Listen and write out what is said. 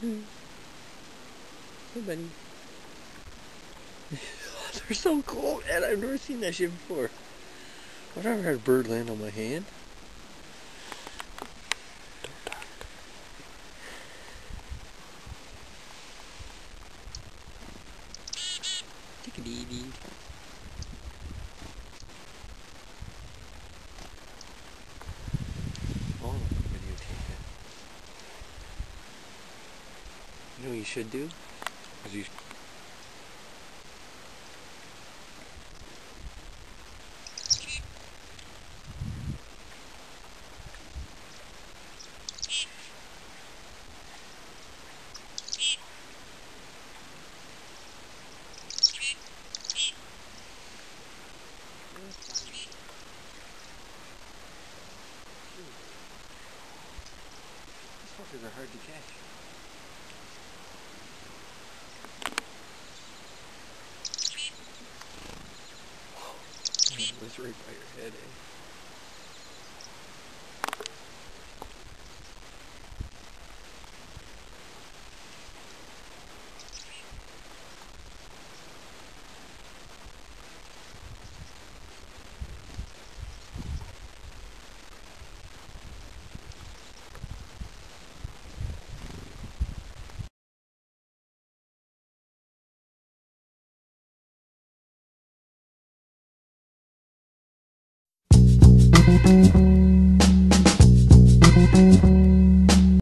Hmm. Hey, buddy. They're so cool, and I've never seen that shit before. I've never had a bird land on my hand. Take it easy. You know what you should do? Is you These fuckers are hard to catch. It was right by your head, eh? Thank you.